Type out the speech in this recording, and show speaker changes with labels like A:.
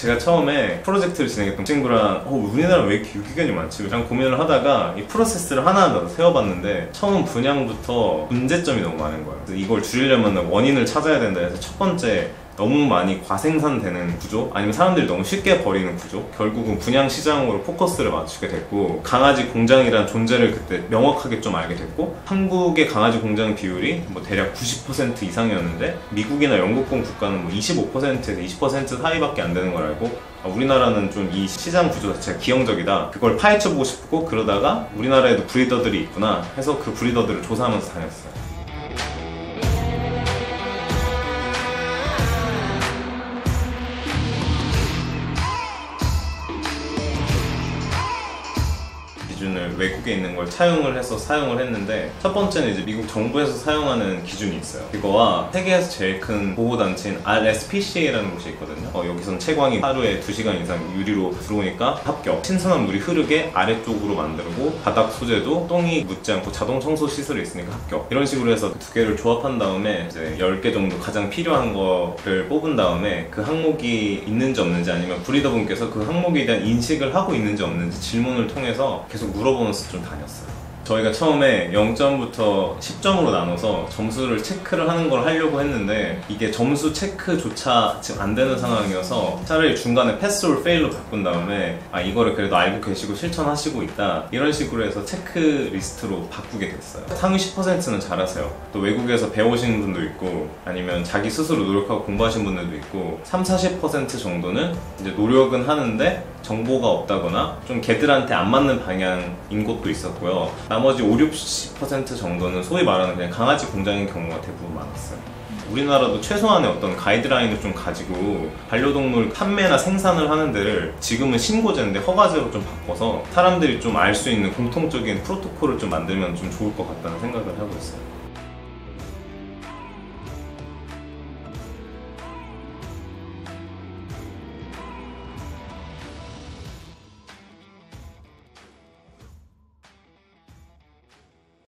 A: 제가 처음에 프로젝트를 진행했던 친구랑 어, 우리나라 왜 이렇게 유기견이 많지? 그냥 고민을 하다가 이 프로세스를 하나하나 세워봤는데 처음 분양부터 문제점이 너무 많은 거예요. 이걸 줄이려면 원인을 찾아야 된다 해서 첫 번째 너무 많이 과생산되는 구조? 아니면 사람들이 너무 쉽게 버리는 구조? 결국은 분양 시장으로 포커스를 맞추게 됐고 강아지 공장이라는 존재를 그때 명확하게 좀 알게 됐고 한국의 강아지 공장 비율이 뭐 대략 90% 이상이었는데 미국이나 영국권 국가는 뭐 25%에서 20% 사이밖에 안 되는 걸 알고 아, 우리나라는 좀 이 시장 구조 자체가 기형적이다. 그걸 파헤쳐보고 싶고 그러다가 우리나라에도 브리더들이 있구나 해서 그 브리더들을 조사하면서 다녔어요 기준을 외국에 있는 걸 차용을 해서 사용을 했는데 첫 번째는 이제 미국 정부에서 사용하는 기준이 있어요. 그거와 세계에서 제일 큰 보호단체인 RSPCA라는 곳이 있거든요. 어, 여기선 채광이 하루에 2시간 이상 유리로 들어오니까 합격. 신선한 물이 흐르게 아래쪽으로 만들고 바닥 소재도 똥이 묻지 않고 자동 청소 시설이 있으니까 합격. 이런 식으로 해서 두 개를 조합한 다음에 이제 10개 정도 가장 필요한 거를 뽑은 다음에 그 항목이 있는지 없는지 아니면 breeder분께서 그 항목에 대한 인식을 하고 있는지 없는지 질문을 통해서 계속 물어보면서 좀 다녔어요. 저희가 처음에 0점부터 10점으로 나눠서 점수를 체크를 하는 걸 하려고 했는데 이게 점수 체크조차 지금 안 되는 상황이어서 차라리 중간에 pass or fail로 바꾼 다음에 아 이거를 그래도 알고 계시고 실천하시고 있다. 이런 식으로 해서 체크 리스트로 바꾸게 됐어요. 상위 10%는 잘하세요. 또 외국에서 배우신 분도 있고 아니면 자기 스스로 노력하고 공부하신 분들도 있고 3, 40% 정도는 이제 노력은 하는데 정보가 없다거나 좀 걔들한테 안 맞는 방향인 곳도 있었고요 나머지 5, 60% 정도는 소위 말하는 그냥 강아지 공장인 경우가 대부분 많았어요. 우리나라도 최소한의 어떤 가이드라인을 좀 가지고 반려동물 판매나 생산을 하는 데를 지금은 신고제인데 허가제로 좀 바꿔서 사람들이 좀 알 수 있는 공통적인 프로토콜을 좀 만들면 좀 좋을 것 같다는 생각을 하고 있어요.